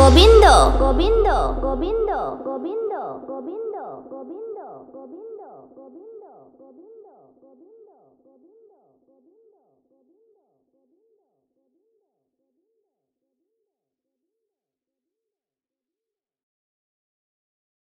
Gobindo, Gobindo, Gobindo, Gobindo, Gobindo, Gobindo, Gobindo, Gobindo.